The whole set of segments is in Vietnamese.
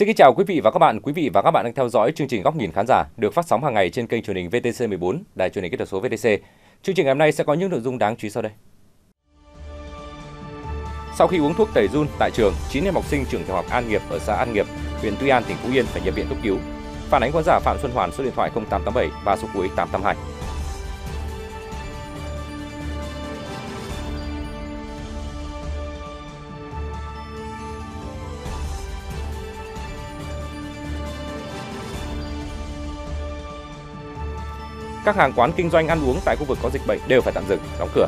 Xin kính chào quý vị và các bạn. Quý vị và các bạn đang theo dõi chương trình Góc nhìn khán giả được phát sóng hàng ngày trên kênh truyền hình VTC 14, đài truyền hình kỹ thuật số VTC. Chương trình ngày hôm nay sẽ có những nội dung đáng chú ý sau đây. Sau khi uống thuốc tẩy run tại trường, 9 em học sinh trường tiểu học An Nghiệp ở xã An Nghiệp, huyện Tuy An, tỉnh Phú Yên phải nhập viện cấp cứu. Phản ánh khán giả Phạm Xuân Hoàn số điện thoại 0887 và số cuối 882. Các hàng quán kinh doanh ăn uống tại khu vực có dịch bệnh đều phải tạm dừng, đóng cửa.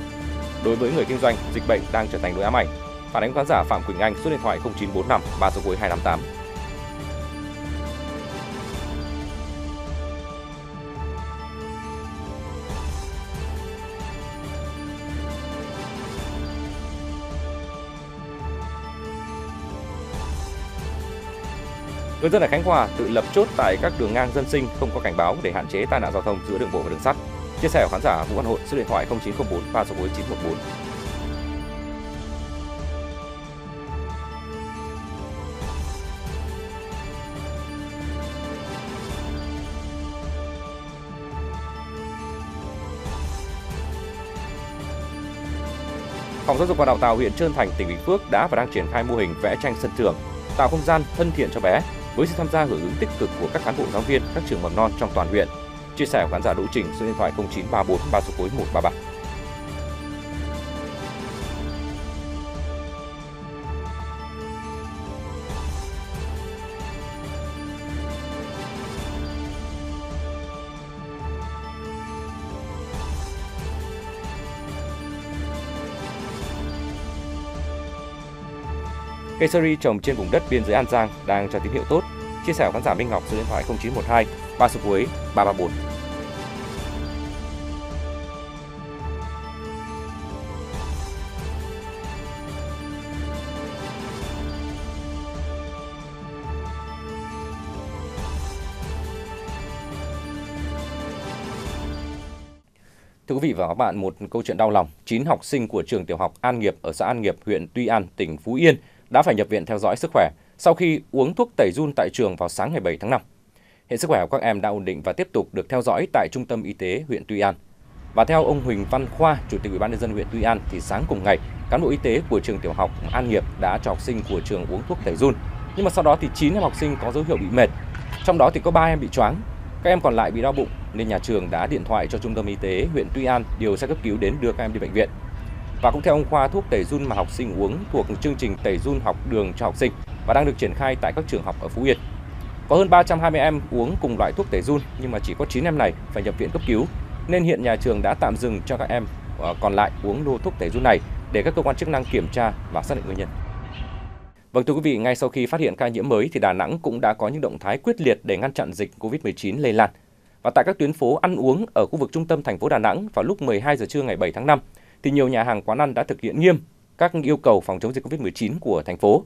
Đối với người kinh doanh, dịch bệnh đang trở thành nỗi ám ảnh. Phản ánh khán giả Phạm Quỳnh Anh số điện thoại 0945 3 số cuối 258. Người dân ở Khánh Hòa tự lập chốt tại các đường ngang dân sinh không có cảnh báo để hạn chế tai nạn giao thông giữa đường bộ và đường sắt. Chia sẻ của khán giả Vũ Văn Hội số điện thoại 0904 và số cuối 914. Phòng giáo dục và đào tạo huyện Trơn Thành, tỉnh Bình Phước đã và đang triển khai mô hình vẽ tranh sân trường, tạo không gian thân thiện cho bé với sự tham gia hưởng ứng tích cực của các cán bộ giáo viên, các trường mầm non trong toàn huyện. Chia sẻ của khán giả Đỗ Trình, số điện thoại 0934 3 số 133. Cây seri trồng trên vùng đất biên giới An Giang đang cho tín hiệu tốt. Chia sẻ với khán giả Minh Ngọc số điện thoại 0912 3 số cuối 334. Thưa quý vị và các bạn, một câu chuyện đau lòng. 9 học sinh của trường tiểu học An Nghiệp ở xã An Nghiệp, huyện Tuy An, tỉnh Phú Yên đã phải nhập viện theo dõi sức khỏe sau khi uống thuốc tẩy run tại trường vào sáng ngày 7 tháng 5. Hiện sức khỏe của các em đã ổn định và tiếp tục được theo dõi tại Trung tâm Y tế huyện Tuy An. Và theo ông Huỳnh Văn Khoa, Chủ tịch Ủy ban nhân dân huyện Tuy An thì sáng cùng ngày, cán bộ y tế của trường tiểu học An Nghiệp đã cho học sinh của trường uống thuốc tẩy run. Nhưng mà sau đó thì 9 em học sinh có dấu hiệu bị mệt. Trong đó thì có 3 em bị choáng, các em còn lại bị đau bụng nên nhà trường đã điện thoại cho trung tâm y tế huyện Tuy An điều xe cấp cứu đến đưa các em đi bệnh viện. Và cũng theo ông Khoa, thuốc tẩy run mà học sinh uống thuộc chương trình tẩy run học đường cho học sinh và đang được triển khai tại các trường học ở Phú Yên. Có hơn 320 em uống cùng loại thuốc tẩy run nhưng mà chỉ có 9 em này phải nhập viện cấp cứu nên hiện nhà trường đã tạm dừng cho các em ờ, còn lại uống lô thuốc tẩy run này để các cơ quan chức năng kiểm tra và xác định nguyên nhân. Vâng thưa quý vị, ngay sau khi phát hiện ca nhiễm mới thì Đà Nẵng cũng đã có những động thái quyết liệt để ngăn chặn dịch COVID-19 lây lan. Và tại các tuyến phố ăn uống ở khu vực trung tâm thành phố Đà Nẵng vào lúc 12 giờ trưa ngày 7 tháng 5 thì nhiều nhà hàng quán ăn đã thực hiện nghiêm các yêu cầu phòng chống dịch COVID-19 của thành phố.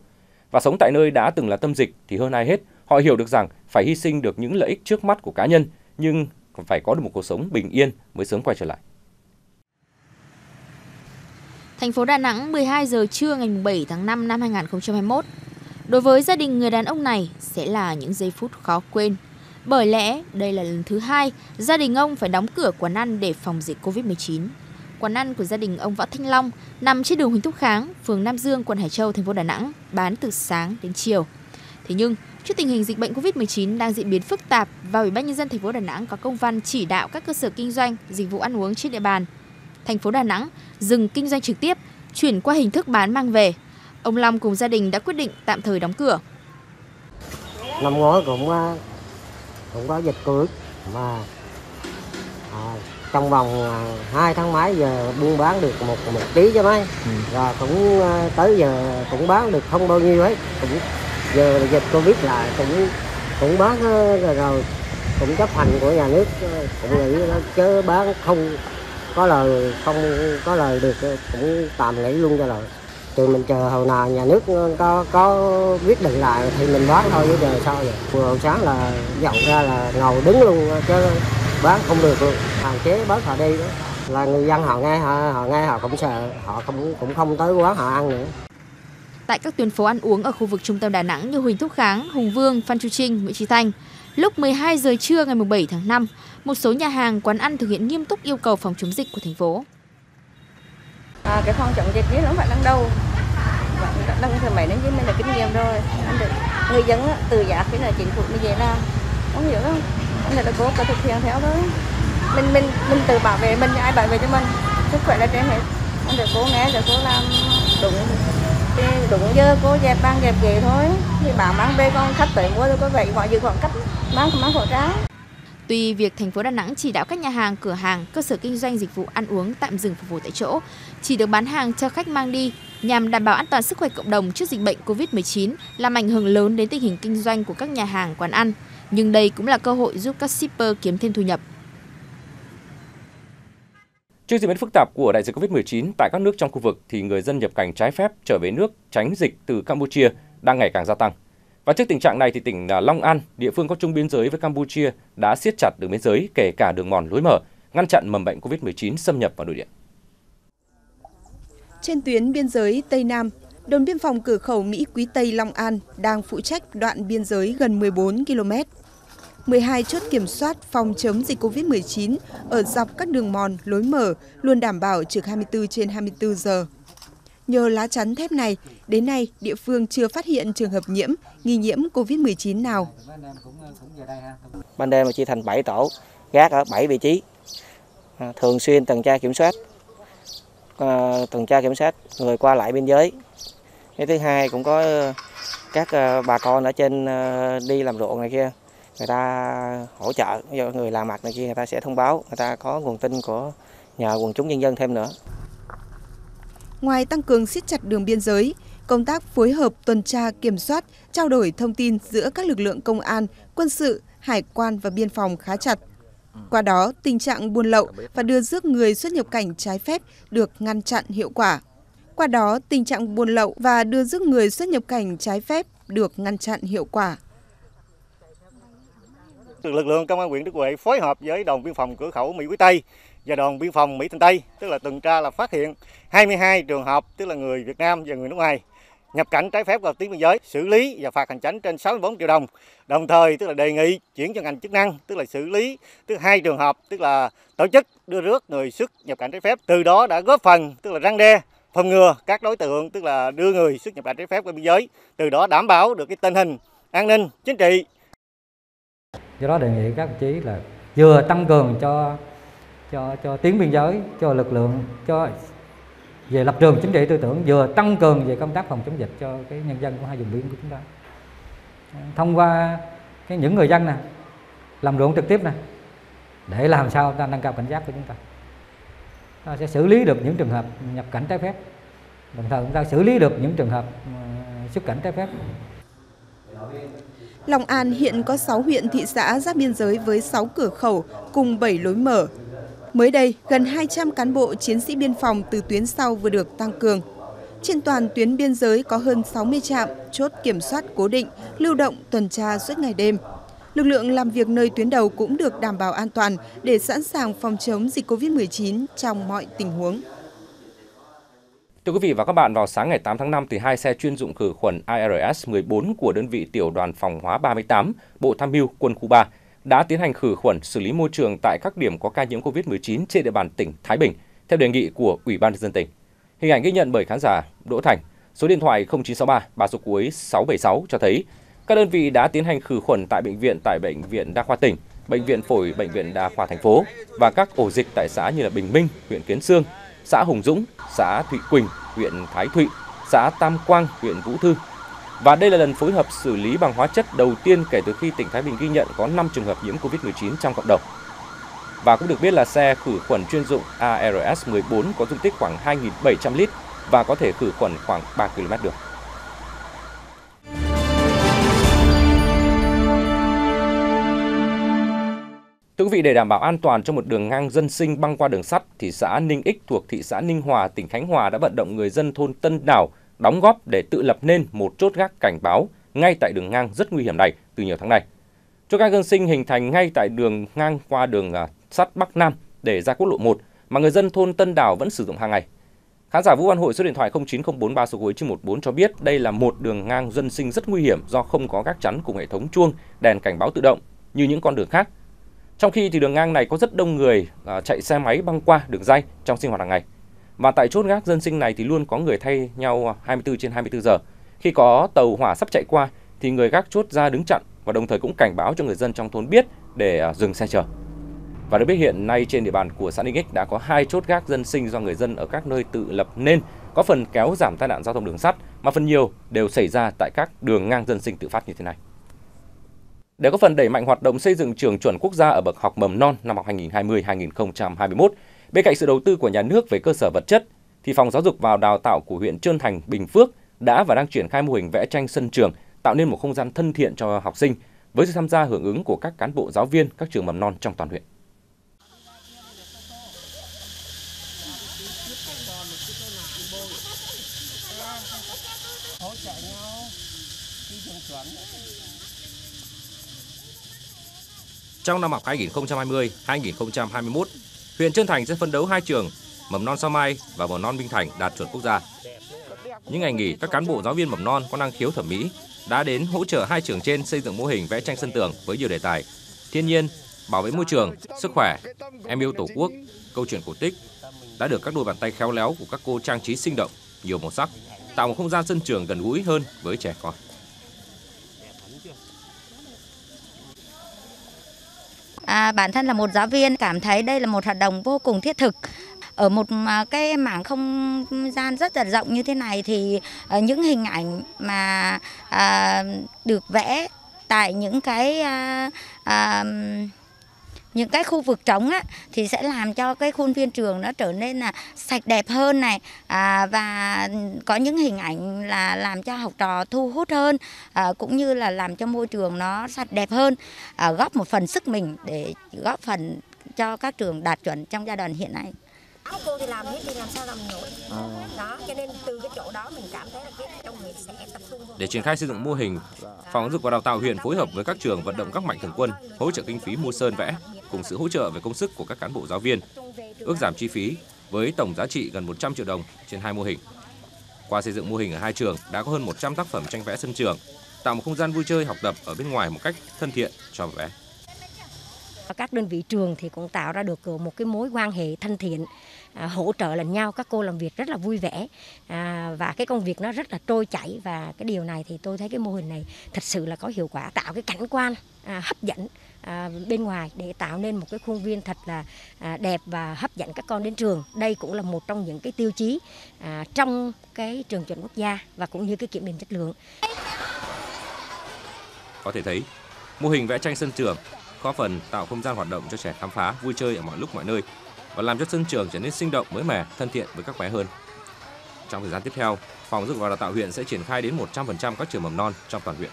Và sống tại nơi đã từng là tâm dịch thì hơn ai hết, họ hiểu được rằng phải hy sinh được những lợi ích trước mắt của cá nhân nhưng phải có được một cuộc sống bình yên mới sớm quay trở lại. Thành phố Đà Nẵng 12 giờ trưa ngày 7 tháng 5 năm 2021. Đối với gia đình người đàn ông này sẽ là những giây phút khó quên. Bởi lẽ đây là lần thứ hai gia đình ông phải đóng cửa quán ăn để phòng dịch Covid-19. Quán ăn của gia đình ông Võ Thanh Long nằm trên đường Huỳnh Thúc Kháng, phường Nam Dương, quận Hải Châu, thành phố Đà Nẵng, bán từ sáng đến chiều. Thế nhưng, trước tình hình dịch bệnh Covid-19 đang diễn biến phức tạp và Ủy ban nhân dân thành phố Đà Nẵng có công văn chỉ đạo các cơ sở kinh doanh, dịch vụ ăn uống trên địa bàn thành phố Đà Nẵng dừng kinh doanh trực tiếp, chuyển qua hình thức bán mang về. Ông Long cùng gia đình đã quyết định tạm thời đóng cửa. Năm ngoái cũng à, cũng có dịch Covid mà à, trong vòng à, hai tháng mấy giờ buôn bán được một một ký cho mấy. Ừ. rồi cũng à, tới giờ cũng bán được không bao nhiêu ấy. Cũng giờ dịch covid lại cũng cũng bán rồi, rồi. Cũng chấp hành của nhà nước cũng nghĩ nó chớ bán không có lời không có lời được cũng tạm nghỉ luôn cho rồi. Thì mình chờ hồi nào nhà nước có có quyết định lại thì mình bán thôi chứ giờ sao vậy vừa sáng là dọn ra là ngồi đứng luôn chứ bán không được luôn hạn chế bớt họ đi đó. là người dân họ nghe họ, họ nghe họ cũng sợ họ không cũng không tới quán họ ăn nữa. Tại các tuyến phố ăn uống ở khu vực trung tâm Đà Nẵng như Huỳnh Thúc Kháng, Hùng Vương, Phan Chu Trinh, Nguyễn Trí Thanh, lúc 12 giờ trưa ngày 7 tháng 5, một số nhà hàng, quán ăn thực hiện nghiêm túc yêu cầu phòng chống dịch của thành phố. À, cái phòng chống dịch นี้ nó phải đang đâu đang thời mấy đến mình là kinh nghiệm rồi. Anh được người dân tự giác cái là chính phủ như vậy là không hiểu không anh là cố có thực hiện theo thôi mình mình mình tự bảo vệ mình ai bảo vệ cho mình. Sức khỏe là trên hết. Anh được cố nghe rồi cố làm. Đúng. Đúng giờ cô dẹp ban dẹp vậy thôi. Thì bà mang về con khách tới mua rồi có vậy mọi giữ khoảng cách. Mang mang khẩu trang. Tuy việc thành phố Đà Nẵng chỉ đạo các nhà hàng, cửa hàng, cơ sở kinh doanh dịch vụ ăn uống tạm dừng phục vụ tại chỗ, chỉ được bán hàng cho khách mang đi nhằm đảm bảo an toàn sức khỏe cộng đồng trước dịch bệnh COVID-19, làm ảnh hưởng lớn đến tình hình kinh doanh của các nhà hàng, quán ăn. Nhưng đây cũng là cơ hội giúp các shipper kiếm thêm thu nhập. Trước diễn biến phức tạp của đại dịch COVID-19 tại các nước trong khu vực thì người dân nhập cảnh trái phép trở về nước tránh dịch từ Campuchia đang ngày càng gia tăng. Và trước tình trạng này thì tỉnh à, Long An, địa phương có chung biên giới với Campuchia đã siết chặt đường biên giới kể cả đường mòn lối mở, ngăn chặn mầm bệnh COVID-19 xâm nhập vào nội địa. Trên tuyến biên giới Tây Nam, đồn biên phòng cửa khẩu Mỹ Quý Tây Long An đang phụ trách đoạn biên giới gần 14 km. 12 chốt kiểm soát phòng chống dịch COVID-19 ở dọc các đường mòn, lối mở luôn đảm bảo trực 24 trên 24 giờ. Nhờ lá chắn thép này, đến nay địa phương chưa phát hiện trường hợp nhiễm, nghi nhiễm COVID-19 nào. Ban đêm chia thành 7 tổ, gác ở 7 vị trí, à, thường xuyên tuần tra kiểm soát, à, tuần tra kiểm soát người qua lại biên giới. Cái thứ hai cũng có ờ, các ờ, bà con ở trên ờ, đi làm ruộng này kia, người ta hỗ trợ, do người làm mặt này kia người ta sẽ thông báo, người ta có nguồn tin của nhờ quần chúng nhân dân thêm nữa. Ngoài tăng cường siết chặt đường biên giới, công tác phối hợp tuần tra kiểm soát, trao đổi thông tin giữa các lực lượng công an, quân sự, hải quan và biên phòng khá chặt. Qua đó, tình trạng buôn lậu và đưa rước người xuất nhập cảnh trái phép được ngăn chặn hiệu quả. Qua đó, tình trạng buôn lậu và đưa rước người xuất nhập cảnh trái phép được ngăn chặn hiệu quả. Lực lượng công an huyện Đức Huệ phối hợp với đồn biên phòng cửa khẩu Mỹ Quý Tây và đồn biên phòng Mỹ Thành Tây, tức là tuần tra là phát hiện 22 trường hợp, tức là người Việt Nam và người nước ngoài nhập cảnh trái phép vào tuyến biên giới, xử lý và phạt hành chính trên 64 triệu đồng. Đồng thời tức là đề nghị chuyển cho ngành chức năng, tức là xử lý tức hai trường hợp, tức là tổ chức đưa rước người xuất nhập cảnh trái phép. Từ đó đã góp phần tức là răng đe phòng ngừa các đối tượng tức là đưa người xuất nhập cảnh trái phép qua biên giới, từ đó đảm bảo được cái tình hình an ninh chính trị. Do đó đề nghị các đồng chí là vừa tăng cường cho cho cho tiếng biên giới, cho lực lượng, cho về lập trường chính trị tư tưởng, vừa tăng cường về công tác phòng chống dịch cho cái nhân dân của hai vùng biên của chúng ta. À, thông qua cái những người dân này làm ruộng trực tiếp này để làm sao ta nâng cao cảnh giác của chúng ta. Ta sẽ xử lý được những trường hợp nhập cảnh trái phép. Đồng thời chúng ta xử lý được những trường hợp à, xuất cảnh trái phép. Long An hiện có 6 huyện thị xã giáp biên giới với 6 cửa khẩu cùng 7 lối mở Mới đây, gần 200 cán bộ chiến sĩ biên phòng từ tuyến sau vừa được tăng cường. Trên toàn tuyến biên giới có hơn 60 trạm, chốt kiểm soát cố định, lưu động tuần tra suốt ngày đêm. Lực lượng làm việc nơi tuyến đầu cũng được đảm bảo an toàn để sẵn sàng phòng chống dịch COVID-19 trong mọi tình huống. Thưa quý vị và các bạn, vào sáng ngày 8 tháng 5 thì hai xe chuyên dụng khử khuẩn IRS 14 của đơn vị tiểu đoàn phòng hóa 38, Bộ Tham mưu Quân khu 3 đã tiến hành khử khuẩn xử lý môi trường tại các điểm có ca nhiễm COVID-19 trên địa bàn tỉnh Thái Bình theo đề nghị của Ủy ban nhân dân tỉnh. Hình ảnh ghi nhận bởi khán giả Đỗ Thành, số điện thoại 0963 ba số cuối 676 cho thấy các đơn vị đã tiến hành khử khuẩn tại bệnh viện tại bệnh viện đa khoa tỉnh, bệnh viện phổi bệnh viện đa khoa thành phố và các ổ dịch tại xã như là Bình Minh, huyện Kiến Sương, xã Hùng Dũng, xã Thụy Quỳnh, huyện Thái Thụy, xã Tam Quang, huyện Vũ Thư, và đây là lần phối hợp xử lý bằng hóa chất đầu tiên kể từ khi tỉnh Thái Bình ghi nhận có 5 trường hợp nhiễm COVID-19 trong cộng đồng. Và cũng được biết là xe khử khuẩn chuyên dụng ARS-14 có dung tích khoảng 2.700 lít và có thể khử khuẩn khoảng 3 km đường. Thưa quý vị, để đảm bảo an toàn cho một đường ngang dân sinh băng qua đường sắt, thì xã Ninh Ích thuộc thị xã Ninh Hòa, tỉnh Khánh Hòa đã vận động người dân thôn Tân Đảo đóng góp để tự lập nên một chốt gác cảnh báo ngay tại đường ngang rất nguy hiểm này từ nhiều tháng nay. Chốt gác dân sinh hình thành ngay tại đường ngang qua đường à, sắt Bắc Nam để ra quốc lộ 1 mà người dân thôn Tân Đảo vẫn sử dụng hàng ngày. Khán giả Vũ Văn Hội số điện thoại 09043 số cuối 914 cho biết đây là một đường ngang dân sinh rất nguy hiểm do không có gác chắn cùng hệ thống chuông, đèn cảnh báo tự động như những con đường khác. Trong khi thì đường ngang này có rất đông người à, chạy xe máy băng qua đường dây trong sinh hoạt hàng ngày. Và tại chốt gác dân sinh này thì luôn có người thay nhau 24 trên 24 giờ. Khi có tàu hỏa sắp chạy qua thì người gác chốt ra đứng chặn và đồng thời cũng cảnh báo cho người dân trong thôn biết để à, dừng xe chờ. Và được biết hiện nay trên địa bàn của xã Ninh Ích đã có hai chốt gác dân sinh do người dân ở các nơi tự lập nên có phần kéo giảm tai nạn giao thông đường sắt mà phần nhiều đều xảy ra tại các đường ngang dân sinh tự phát như thế này. Để có phần đẩy mạnh hoạt động xây dựng trường chuẩn quốc gia ở bậc học mầm non năm học 2020-2021, bên cạnh sự đầu tư của nhà nước về cơ sở vật chất, thì Phòng Giáo dục và Đào tạo của huyện Trơn Thành, Bình Phước đã và đang triển khai mô hình vẽ tranh sân trường, tạo nên một không gian thân thiện cho học sinh với sự tham gia hưởng ứng của các cán bộ giáo viên các trường mầm non trong toàn huyện. Trong năm học 2020-2021, huyện Trân Thành sẽ phân đấu hai trường mầm non Sao Mai và mầm non Minh Thành đạt chuẩn quốc gia. Những ngày nghỉ, các cán bộ giáo viên mầm non có năng khiếu thẩm mỹ đã đến hỗ trợ hai trường trên xây dựng mô hình vẽ tranh sân tường với nhiều đề tài thiên nhiên, bảo vệ môi trường, sức khỏe, em yêu tổ quốc, câu chuyện cổ tích đã được các đôi bàn tay khéo léo của các cô trang trí sinh động, nhiều màu sắc, tạo một không gian sân trường gần gũi hơn với trẻ con. À, bản thân là một giáo viên cảm thấy đây là một hoạt động vô cùng thiết thực. Ở một à, cái mảng không gian rất là rộng như thế này thì à, những hình ảnh mà à, được vẽ tại những cái à, à, những cái khu vực trống á, thì sẽ làm cho cái khuôn viên trường nó trở nên là sạch đẹp hơn này. À, và có những hình ảnh là làm cho học trò thu hút hơn à, cũng như là làm cho môi trường nó sạch đẹp hơn à, góp một phần sức mình để góp phần cho các trường đạt chuẩn trong giai đoạn hiện nay. Cô thì làm hết thì làm sao làm nổi? À. đó cho nên từ cái chỗ đó mình cảm thấy là cái trong mình sẽ tập trung để triển khai xây dựng mô hình phòng giáo dục và đào tạo huyện phối hợp với các trường vận động các mạnh thường quân hỗ trợ kinh phí mua sơn vẽ cùng sự hỗ trợ về công sức của các cán bộ giáo viên. Ước giảm chi phí với tổng giá trị gần 100 triệu đồng trên hai mô hình. Qua xây dựng mô hình ở hai trường đã có hơn 100 tác phẩm tranh vẽ sân trường tạo một không gian vui chơi học tập ở bên ngoài một cách thân thiện cho bé các đơn vị trường thì cũng tạo ra được một cái mối quan hệ thân thiện à, hỗ trợ lẫn nhau. Các cô làm việc rất là vui vẻ à, và cái công việc nó rất là trôi chảy. Và cái điều này thì tôi thấy cái mô hình này thật sự là có hiệu quả tạo cái cảnh quan à, hấp dẫn À, bên ngoài để tạo nên một cái khuôn viên thật là à, đẹp và hấp dẫn các con đến trường đây cũng là một trong những cái tiêu chí à, trong cái trường chuẩn quốc gia và cũng như cái kiểm định chất lượng có thể thấy mô hình vẽ tranh sân trường có phần tạo không gian hoạt động cho trẻ khám phá, vui chơi ở mọi lúc mọi nơi và làm cho sân trường trở nên sinh động, mới mẻ, thân thiện với các bé hơn. Trong thời gian tiếp theo, Phòng Giáo dục và Đào tạo huyện sẽ triển khai đến 100% các trường mầm non trong toàn huyện.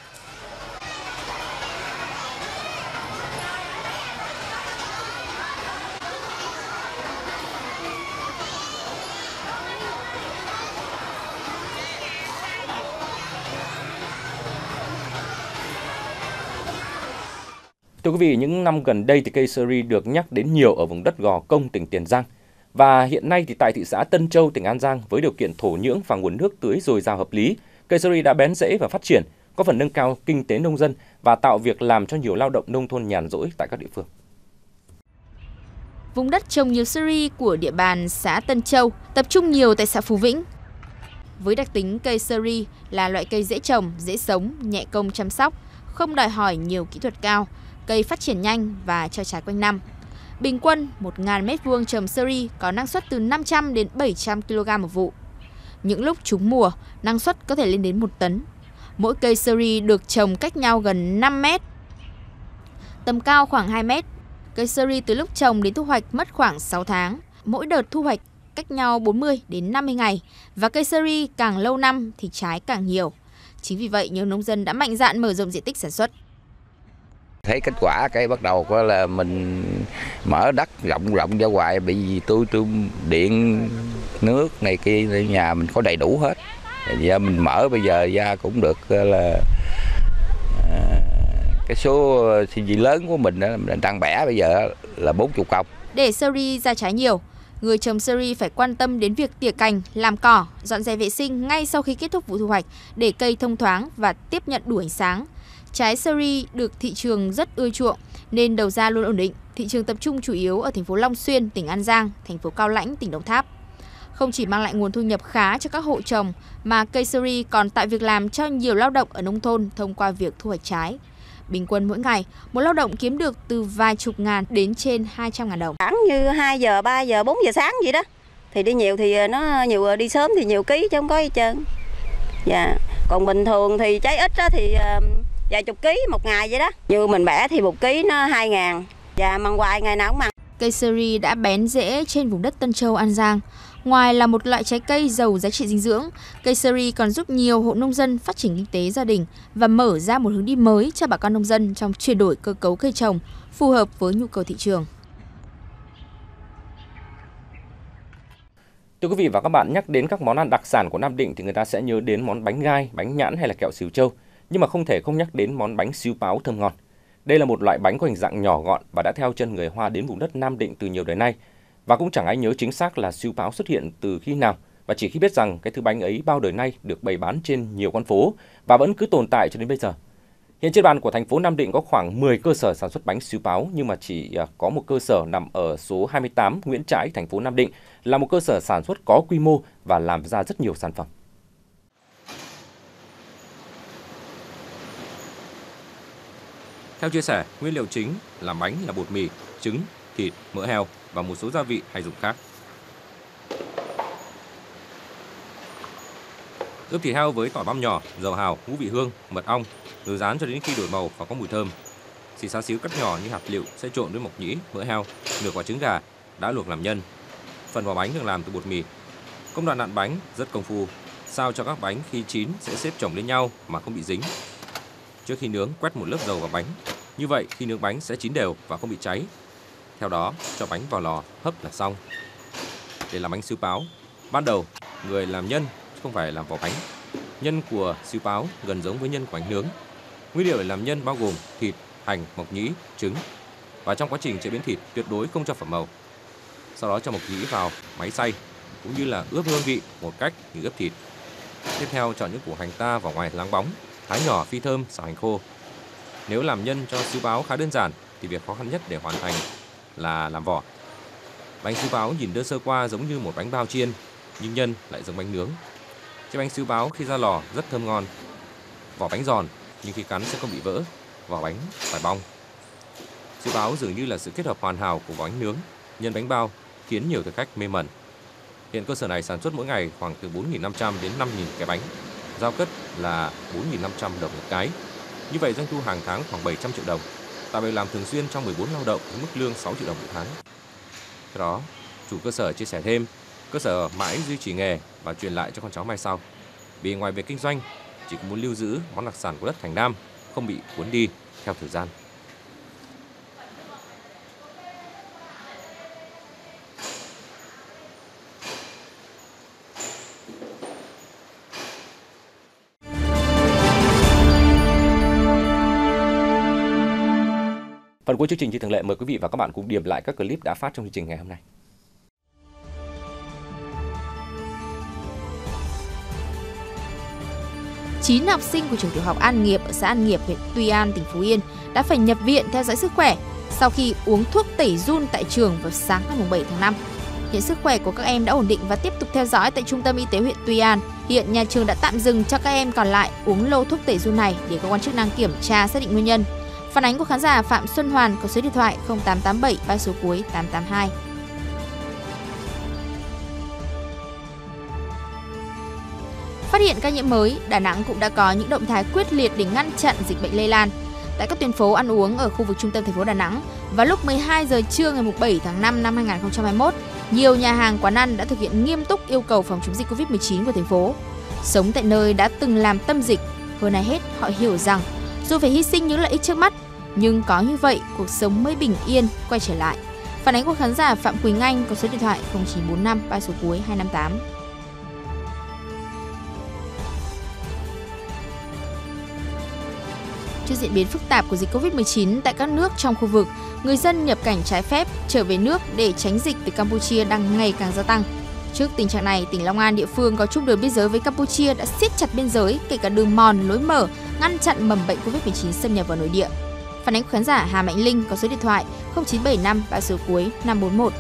Thưa quý vị, những năm gần đây thì cây seri được nhắc đến nhiều ở vùng đất Gò Công, tỉnh Tiền Giang. Và hiện nay thì tại thị xã Tân Châu, tỉnh An Giang với điều kiện thổ nhưỡng và nguồn nước tưới dồi dào hợp lý, cây seri đã bén rễ và phát triển, có phần nâng cao kinh tế nông dân và tạo việc làm cho nhiều lao động nông thôn nhàn rỗi tại các địa phương. Vùng đất trồng nhiều seri của địa bàn xã Tân Châu tập trung nhiều tại xã Phú Vĩnh. Với đặc tính cây seri là loại cây dễ trồng, dễ sống, nhẹ công chăm sóc, không đòi hỏi nhiều kỹ thuật cao, cây phát triển nhanh và cho trái quanh năm. Bình quân 1.000 m2 trồng seri có năng suất từ 500 đến 700 kg một vụ. Những lúc trúng mùa, năng suất có thể lên đến 1 tấn. Mỗi cây seri được trồng cách nhau gần 5 m. Tầm cao khoảng 2 m. Cây seri từ lúc trồng đến thu hoạch mất khoảng 6 tháng. Mỗi đợt thu hoạch cách nhau 40 đến 50 ngày và cây seri càng lâu năm thì trái càng nhiều. Chính vì vậy, nhiều nông dân đã mạnh dạn mở rộng diện tích sản xuất thấy kết quả cái bắt đầu có là mình mở đất rộng rộng ra ngoài bị tôi tôi điện nước này kia nhà mình có đầy đủ hết giờ mình mở bây giờ ra cũng được ờ, là ờ, cái số sinh viên lớn của mình mình đang bẻ bây giờ là 40 cọc để seri ra trái nhiều người trồng seri phải quan tâm đến việc tỉa cành, làm cỏ, dọn dẹp vệ sinh ngay sau khi kết thúc vụ thu hoạch để cây thông thoáng và tiếp nhận đủ ánh sáng. Trái seri được thị trường rất ưa chuộng nên đầu ra luôn ổn định. Thị trường tập trung chủ yếu ở thành phố Long Xuyên, tỉnh An Giang, thành phố Cao Lãnh, tỉnh Đồng Tháp. Không chỉ mang lại nguồn thu nhập khá cho các hộ trồng mà cây seri còn tạo việc làm cho nhiều lao động ở nông thôn thông qua việc thu hoạch trái. Bình quân mỗi ngày, một lao động kiếm được từ vài chục ngàn đến trên 200 ngàn đồng. Khoảng như 2 giờ, 3 giờ, 4 giờ sáng vậy đó. Thì đi nhiều thì ờ, nó nhiều ờ, đi sớm thì nhiều ký chứ không có gì trơn. Dạ. Còn bình thường thì trái ít đó thì ờ, vài chục ký một ngày vậy đó. Như mình bẻ thì một ký nó 2 ngàn. Và măng hoài ngày nào cũng măng. Cây seri đã bén rễ trên vùng đất Tân Châu, An Giang. Ngoài là một loại trái cây giàu giá trị dinh dưỡng, cây seri còn giúp nhiều hộ nông dân phát triển kinh tế gia đình và mở ra một hướng đi mới cho bà con nông dân trong chuyển đổi cơ cấu cây trồng phù hợp với nhu cầu thị trường. Thưa quý vị và các bạn, nhắc đến các món ăn đặc sản của Nam Định thì người ta sẽ nhớ đến món bánh gai, bánh nhãn hay là kẹo xíu châu. Nhưng mà không thể không nhắc đến món bánh xíu páo thơm ngon. Đây là một loại bánh có hình dạng nhỏ gọn và đã theo chân người Hoa đến vùng đất Nam Định từ nhiều đời nay – và cũng chẳng ai nhớ chính xác là siêu báo xuất hiện từ khi nào và chỉ khi biết rằng cái thứ bánh ấy bao đời nay được bày bán trên nhiều con phố và vẫn cứ tồn tại cho đến bây giờ. Hiện trên bàn của thành phố Nam Định có khoảng 10 cơ sở sản xuất bánh xíu báo nhưng mà chỉ à, có một cơ sở nằm ở số 28 Nguyễn Trãi, thành phố Nam Định là một cơ sở sản xuất có quy mô và làm ra rất nhiều sản phẩm. Theo chia sẻ, nguyên liệu chính làm bánh là bột mì, trứng, thịt, mỡ heo và một số gia vị hay dùng khác. Ướp thịt heo với tỏi băm nhỏ, dầu hào, ngũ vị hương, mật ong, rồi rán cho đến khi đổi màu và có mùi thơm. Xì xá xíu cắt nhỏ như hạt liệu sẽ trộn với mộc nhĩ, mỡ heo, nửa quả trứng gà đã luộc làm nhân. Phần vỏ bánh được làm từ bột mì. Công đoạn nặn bánh rất công phu, sao cho các bánh khi chín sẽ xếp chồng lên nhau mà không bị dính. Trước khi nướng, quét một lớp dầu vào bánh. Như vậy, khi nướng bánh sẽ chín đều và không bị cháy, theo đó, cho bánh vào lò hấp là xong. Để làm bánh siêu báo, ban đầu người làm nhân không phải làm vỏ bánh. Nhân của siêu báo gần giống với nhân của bánh nướng. Nguyên liệu để làm nhân bao gồm thịt, hành, mộc nhĩ, trứng. Và trong quá trình chế biến thịt tuyệt đối không cho phẩm màu. Sau đó cho mộc nhĩ vào máy xay cũng như là ướp hương vị một cách như ướp thịt. Tiếp theo chọn những củ hành ta vào ngoài láng bóng, thái nhỏ phi thơm xào hành khô. Nếu làm nhân cho sứ báo khá đơn giản thì việc khó khăn nhất để hoàn thành là làm vỏ. Bánh sứ báo nhìn đơn sơ qua giống như một bánh bao chiên, nhưng nhân lại giống bánh nướng. Chiếc bánh sứ báo khi ra lò rất thơm ngon. Vỏ bánh giòn, nhưng khi cắn sẽ không bị vỡ. Vỏ bánh phải bong. Sứ báo dường như là sự kết hợp hoàn hảo của bánh nướng, nhân bánh bao khiến nhiều thực khách mê mẩn. Hiện cơ sở này sản xuất mỗi ngày khoảng từ 4.500 đến 5.000 cái bánh. Giao cất là 4.500 đồng một cái. Như vậy doanh thu hàng tháng khoảng 700 triệu đồng tạo việc làm thường xuyên trong 14 lao động với mức lương 6 triệu đồng một tháng. Theo đó, chủ cơ sở chia sẻ thêm, cơ sở mãi duy trì nghề và truyền lại cho con cháu mai sau. Vì ngoài việc kinh doanh, chỉ muốn lưu giữ món đặc sản của đất Thành Nam, không bị cuốn đi theo thời gian. Cuối chương trình thì thường lệ mời quý vị và các bạn cùng điểm lại các clip đã phát trong chương trình ngày hôm nay. Chín học sinh của trường tiểu học An Nghiệp ở xã An Nghiệp, huyện Tuy An, tỉnh Phú Yên đã phải nhập viện theo dõi sức khỏe sau khi uống thuốc tẩy run tại trường vào sáng ngày 7 tháng 5. Hiện sức khỏe của các em đã ổn định và tiếp tục theo dõi tại Trung tâm Y tế huyện Tuy An. Hiện nhà trường đã tạm dừng cho các em còn lại uống lô thuốc tẩy run này để cơ quan chức năng kiểm tra xác định nguyên nhân. Phản ánh của khán giả Phạm Xuân Hoàn có số điện thoại 0887 ba số cuối 882. Phát hiện ca nhiễm mới, Đà Nẵng cũng đã có những động thái quyết liệt để ngăn chặn dịch bệnh lây lan. Tại các tuyến phố ăn uống ở khu vực trung tâm thành phố Đà Nẵng, vào lúc 12 giờ trưa ngày 7 tháng 5 năm 2021, nhiều nhà hàng quán ăn đã thực hiện nghiêm túc yêu cầu phòng chống dịch Covid-19 của thành phố. Sống tại nơi đã từng làm tâm dịch, hơn ai hết họ hiểu rằng dù phải hy sinh những lợi ích trước mắt, nhưng có như vậy cuộc sống mới bình yên quay trở lại. Phản ánh của khán giả Phạm Quỳnh Anh có số điện thoại 0945 ba số cuối 258. Trước diễn biến phức tạp của dịch Covid-19 tại các nước trong khu vực, người dân nhập cảnh trái phép trở về nước để tránh dịch từ Campuchia đang ngày càng gia tăng. Trước tình trạng này, tỉnh Long An địa phương có chung đường biên giới với Campuchia đã siết chặt biên giới, kể cả đường mòn, lối mở, ngăn chặn mầm bệnh Covid-19 xâm nhập vào nội địa. Phản ánh của khán giả Hà Mạnh Linh có số điện thoại 0975 ba số cuối 541.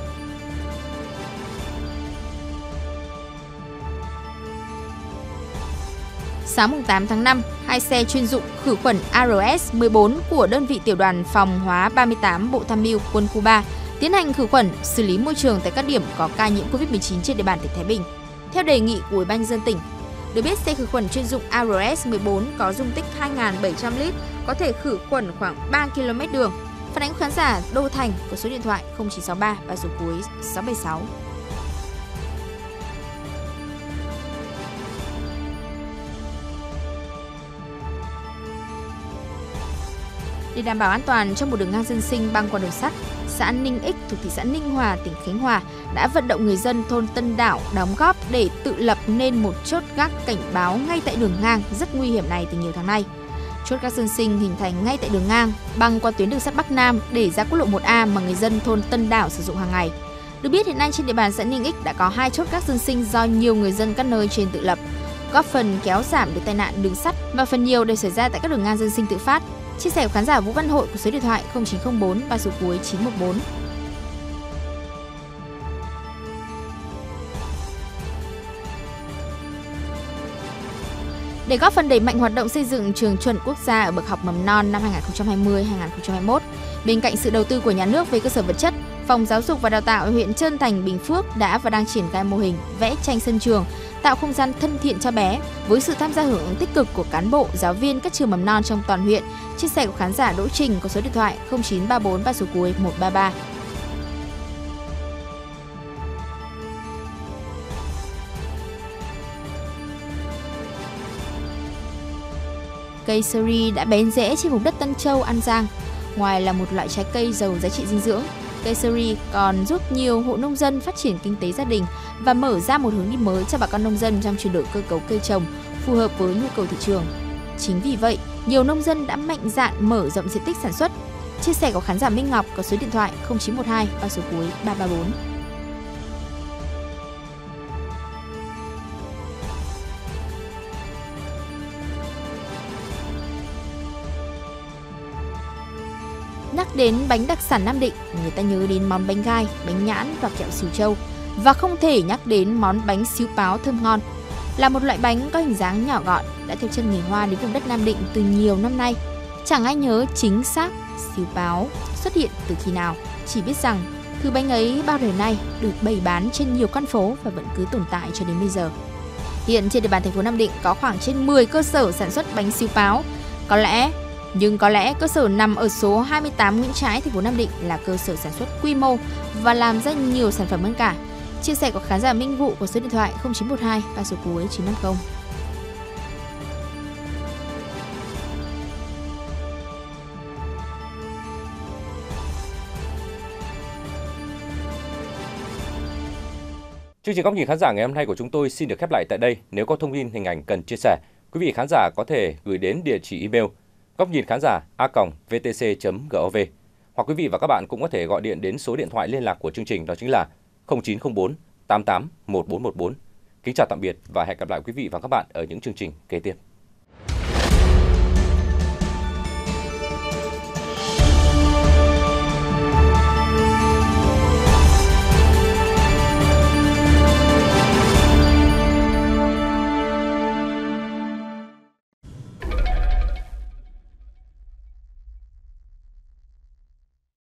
Sáng 8 tháng 5, hai xe chuyên dụng khử khuẩn ARS-14 của đơn vị tiểu đoàn phòng hóa 38 Bộ Tham mưu Quân khu 3 tiến hành khử khuẩn, xử lý môi trường tại các điểm có ca nhiễm COVID-19 trên địa bàn tỉnh Thái Bình. Theo đề nghị của Ủy ban nhân dân tỉnh, được biết xe khử khuẩn chuyên dụng ARS-14 có dung tích 2.700 lít, có thể khử khuẩn khoảng 3 km đường. Phản ánh khán giả Đô Thành có số điện thoại 0963 và số cuối 676. Để đảm bảo an toàn trong một đường ngang dân sinh băng qua đường sắt, xã Ninh Ích thuộc thị xã Ninh Hòa, tỉnh Khánh Hòa đã vận động người dân thôn Tân Đảo đóng góp để tự lập nên một chốt gác cảnh báo ngay tại đường ngang rất nguy hiểm này từ nhiều tháng nay. Chốt gác dân sinh hình thành ngay tại đường ngang băng qua tuyến đường sắt Bắc Nam để ra quốc lộ 1A mà người dân thôn Tân Đảo sử dụng hàng ngày. Được biết hiện nay trên địa bàn xã Ninh Ích đã có hai chốt gác dân sinh do nhiều người dân các nơi trên tự lập, góp phần kéo giảm được tai nạn đường sắt và phần nhiều đều xảy ra tại các đường ngang dân sinh tự phát Chia sẻ của khán giả Vũ Văn Hội của số điện thoại 0904 3 số cuối 914. Để góp phần đẩy mạnh hoạt động xây dựng trường chuẩn quốc gia ở bậc học mầm non năm 2020-2021, bên cạnh sự đầu tư của nhà nước về cơ sở vật chất, Phòng Giáo dục và Đào tạo huyện Trơn Thành, Bình Phước đã và đang triển khai mô hình vẽ tranh sân trường tạo không gian thân thiện cho bé với sự tham gia hưởng ứng tích cực của cán bộ, giáo viên các trường mầm non trong toàn huyện. Chia sẻ của khán giả Đỗ Trình có số điện thoại 0934 ba số cuối 133. Cây seri đã bén rễ trên vùng đất Tân Châu, An Giang. Ngoài là một loại trái cây giàu giá trị dinh dưỡng, cây seri còn giúp nhiều hộ nông dân phát triển kinh tế gia đình và mở ra một hướng đi mới cho bà con nông dân trong chuyển đổi cơ cấu cây trồng phù hợp với nhu cầu thị trường. Chính vì vậy, nhiều nông dân đã mạnh dạn mở rộng diện tích sản xuất. Chia sẻ của khán giả Minh Ngọc có số điện thoại 0912 và số cuối 334. Nhắc đến bánh đặc sản Nam Định, người ta nhớ đến món bánh gai, bánh nhãn và kẹo xìu châu. Và không thể nhắc đến món bánh xíu páo thơm ngon. Là một loại bánh có hình dáng nhỏ gọn, đã theo chân người Hoa đến vùng đất Nam Định từ nhiều năm nay. Chẳng ai nhớ chính xác xíu páo xuất hiện từ khi nào, chỉ biết rằng thứ bánh ấy bao đời nay được bày bán trên nhiều con phố và vẫn cứ tồn tại cho đến bây giờ. Hiện trên địa bàn thành phố Nam Định có khoảng trên 10 cơ sở sản xuất bánh xíu páo. Có lẽ nhưng có lẽ cơ sở nằm ở số 28 Nguyễn Trãi, thành phố Nam Định là cơ sở sản xuất quy mô và làm ra nhiều sản phẩm hơn cả. Chia sẻ của khán giả Minh Vụ của số điện thoại 0912 và số cuối 950. Chương trình góc nhìn khán giả ngày hôm nay của chúng tôi xin được khép lại tại đây. Nếu có thông tin hình ảnh cần chia sẻ, quý vị khán giả có thể gửi đến địa chỉ email góc nhìn khán giả, a vtc.gov hoặc quý vị và các bạn cũng có thể gọi điện đến số điện thoại liên lạc của chương trình, đó chính là 0904 88 1414. Kính chào tạm biệt và hẹn gặp lại quý vị và các bạn ở những chương trình kế tiếp.